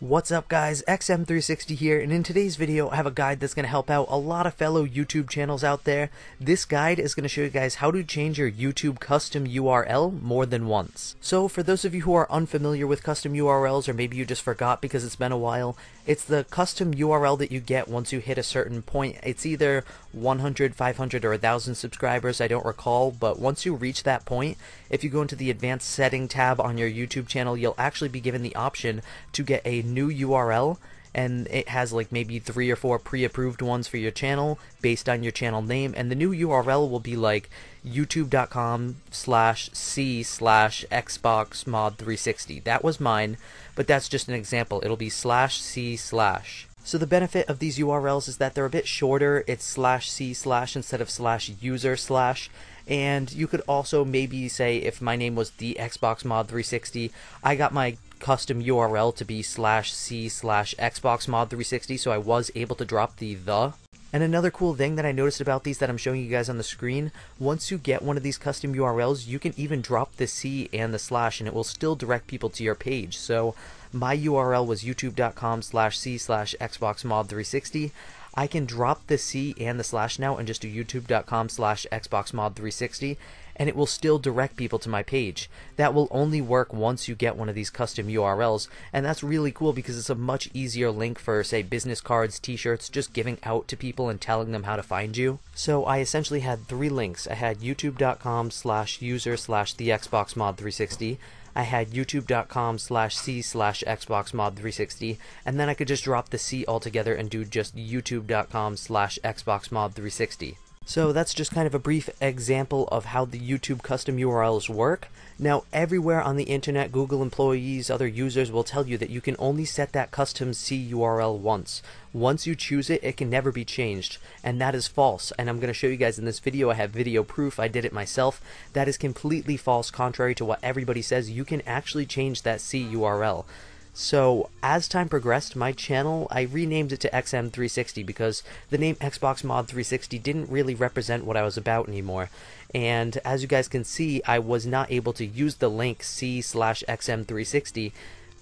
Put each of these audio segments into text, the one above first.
What's up guys, XM360 here, and in today's video I have a guide that's going to help out a lot of fellow YouTube channels out there. This guide is going to show you guys how to change your YouTube custom URL more than once. So for those of you who are unfamiliar with custom URLs, or maybe you just forgot because it's been a while, it's the custom URL that you get once you hit a certain point. It's either 100, 500, or 1000 subscribers, I don't recall, but once you reach that point, if you go into the advanced setting tab on your YouTube channel, you'll actually be given the option to get a new URL and it has like maybe three or four pre-approved ones for your channel based on your channel name and the new url will be like youtube.com slash c slash xbox mod 360 that was mine but that's just an example. It'll be slash c slash. So the benefit of these urls is that they're a bit shorter. It's slash c slash instead of slash user slash. And you could also maybe say if my name was the xbox mod 360 i got my custom URL to be slash c slash Xbox Mod 360, so I was able to drop the the. And another cool thing that I noticed about these that I'm showing you guys on the screen, once you get one of these custom URLs, you can even drop the C and the slash and it will still direct people to your page. So my URL was youtube.com slash C slash Xbox Mod 360. I can drop the C and the slash now and just do youtube.com slash Xbox Mod 360 and it will still direct people to my page. That will only work once you get one of these custom URLs, and that's really cool because it's a much easier link for, say, business cards, t-shirts, just giving out to people and telling them how to find you. So I essentially had three links. I had youtube.com slash user slash the Xbox Mod 360, I had youtube.com slash c slash xbox mod 360 and then I could just drop the C altogether and do just youtube.com slash xbox mod 360. So that's just kind of a brief example of how the YouTube custom URLs work. Now everywhere on the internet, Google employees, other users will tell you that you can only set that custom C URL once. Once you choose it, it can never be changed, and that is false. And I'm going to show you guys in this video, I have video proof, I did it myself. That is completely false, contrary to what everybody says. You can actually change that C URL. So, as time progressed, my channel, I renamed it to XM360 because the name Xbox Mod 360 didn't really represent what I was about anymore. And as you guys can see, I was not able to use the link C slash XM360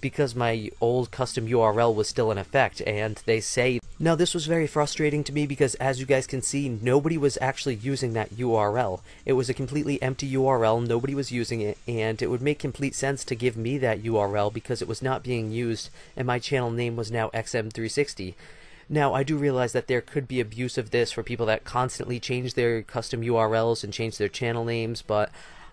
because my old custom URL was still in effect, and they say now this was very frustrating to me because as you guys can see, nobody was actually using that URL. It was a completely empty URL, nobody was using it, and it would make complete sense to give me that URL because it was not being used and my channel name was now XM360. Now, I do realize that there could be abuse of this for people that constantly change their custom URLs and change their channel names, but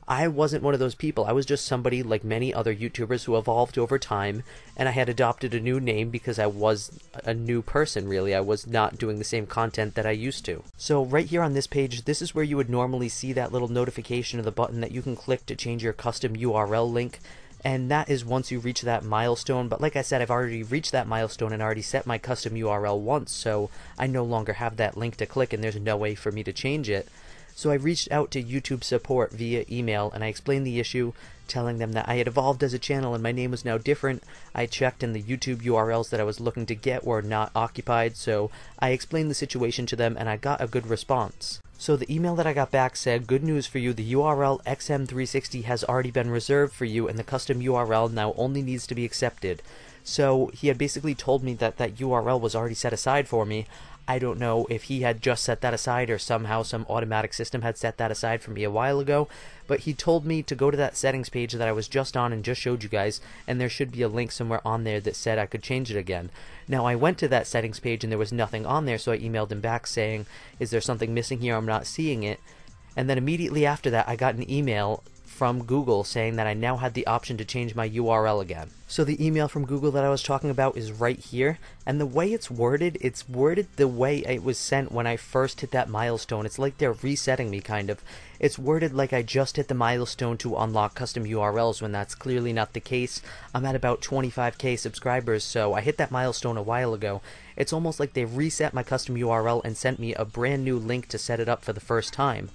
I wasn't one of those people. I was just somebody like many other YouTubers who evolved over time, and I had adopted a new name because I was a new person, really. I was not doing the same content that I used to. So right here on this page, this is where you would normally see that little notification of the button that you can click to change your custom URL link and that is once you reach that milestone but like I said I've already reached that milestone and already set my custom URL once so I no longer have that link to click and there's no way for me to change it so I reached out to YouTube support via email and I explained the issue, telling them that I had evolved as a channel and my name was now different. I checked and the YouTube URLs that I was looking to get were not occupied, so I explained the situation to them and I got a good response. So the email that I got back said, good news for you, the URL XM360 has already been reserved for you and the custom URL now only needs to be accepted. So he had basically told me that that URL was already set aside for me. I don't know if he had just set that aside or somehow some automatic system had set that aside for me a while ago, but he told me to go to that settings page that I was just on and just showed you guys, and there should be a link somewhere on there that said I could change it again. Now I went to that settings page and there was nothing on there, so I emailed him back saying, is there something missing here? I'm not seeing it. And then immediately after that, I got an email from Google saying that I now had the option to change my URL again. So the email from Google that I was talking about is right here, and the way it's worded, it's worded the way it was sent when I first hit that milestone. It's like they're resetting me, kind of. It's worded like I just hit the milestone to unlock custom URLs when that's clearly not the case. I'm at about 25k subscribers, so I hit that milestone a while ago. It's almost like they reset my custom URL and sent me a brand new link to set it up for the first time.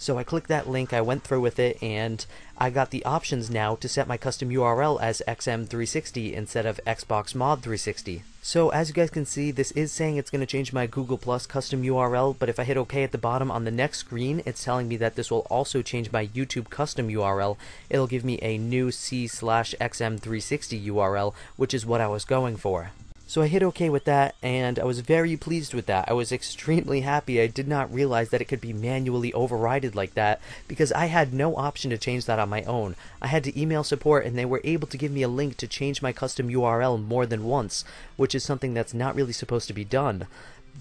So I clicked that link, I went through with it, and I got the options now to set my custom URL as XM360 instead of Xbox Mod 360. So as you guys can see, this is saying it's going to change my Google Plus custom URL, but if I hit OK at the bottom on the next screen, it's telling me that this will also change my YouTube custom URL. It'll give me a new C slash XM360 URL, which is what I was going for. So I hit OK with that, and I was very pleased with that. I was extremely happy. I did not realize that it could be manually overrided like that, because I had no option to change that on my own. I had to email support, and they were able to give me a link to change my custom URL more than once, which is something that's not really supposed to be done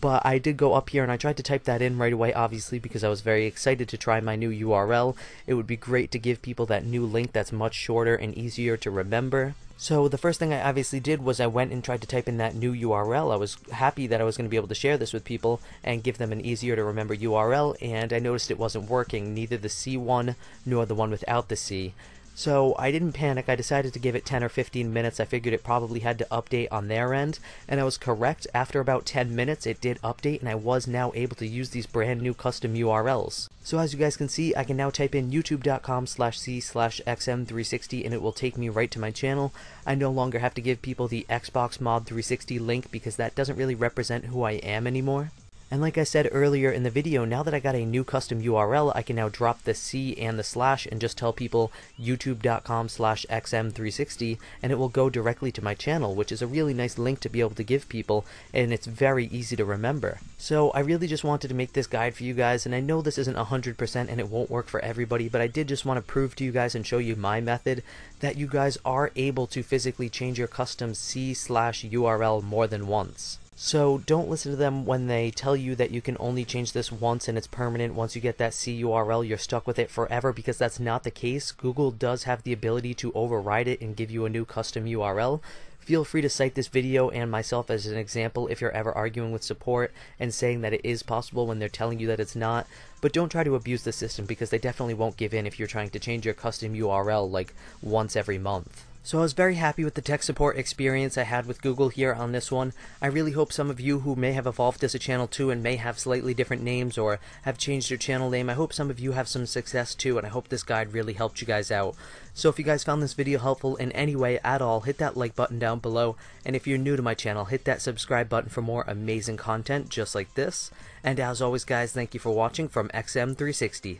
but I did go up here and I tried to type that in right away, obviously, because I was very excited to try my new URL. It would be great to give people that new link that's much shorter and easier to remember. So the first thing I obviously did was I went and tried to type in that new URL. I was happy that I was going to be able to share this with people and give them an easier to remember URL, and I noticed it wasn't working, neither the C one nor the one without the C. So I didn't panic. I decided to give it 10 or 15 minutes. I figured it probably had to update on their end, and I was correct. After about 10 minutes, it did update, and I was now able to use these brand new custom URLs. So as you guys can see, I can now type in youtube.com slash c slash xm360 and it will take me right to my channel. I no longer have to give people the Xbox Mod 360 link because that doesn't really represent who I am anymore. And like I said earlier in the video, now that I got a new custom URL, I can now drop the C and the slash and just tell people youtube.com slash xm360 and it will go directly to my channel, which is a really nice link to be able to give people and it's very easy to remember. So I really just wanted to make this guide for you guys and I know this isn't 100% and it won't work for everybody, but I did just want to prove to you guys and show you my method that you guys are able to physically change your custom C slash URL more than once. So don't listen to them when they tell you that you can only change this once and it's permanent. Once you get that C URL, you're stuck with it forever because that's not the case. Google does have the ability to override it and give you a new custom URL. Feel free to cite this video and myself as an example if you're ever arguing with support and saying that it is possible when they're telling you that it's not. But don't try to abuse the system because they definitely won't give in if you're trying to change your custom URL like once every month. So I was very happy with the tech support experience I had with Google here on this one. I really hope some of you who may have evolved as a channel too and may have slightly different names or have changed your channel name, I hope some of you have some success too and I hope this guide really helped you guys out. So if you guys found this video helpful in any way at all, hit that like button down below. And if you're new to my channel, hit that subscribe button for more amazing content just like this. And as always guys, thank you for watching from XM360.